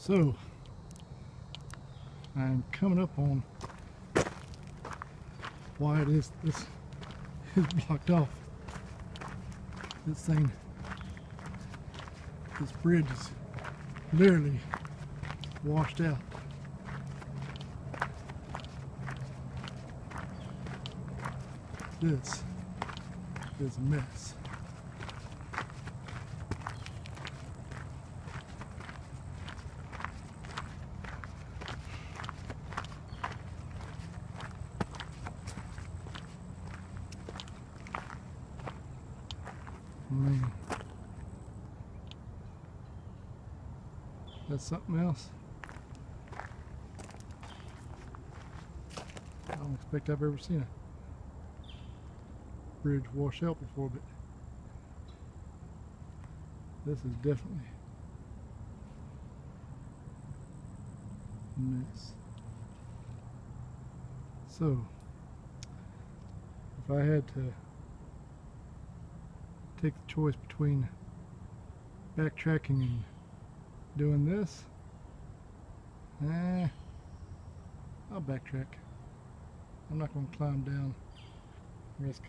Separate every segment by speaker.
Speaker 1: So, I'm coming up on why it is this is blocked off. This thing, this bridge is literally washed out. This is a mess. Man. That's something else. I don't expect I've ever seen a bridge wash out before, but this is definitely mess. So, if I had to take the choice between backtracking and doing this, eh, I'll backtrack. I'm not going to climb down, risk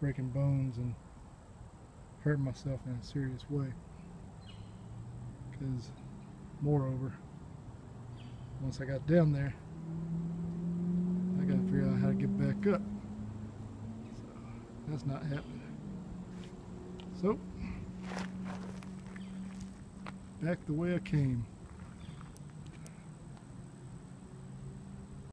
Speaker 1: breaking bones and hurting myself in a serious way. Because, moreover, once I got down there, I got to figure out how to get back up. That's not happening. So, back the way I came.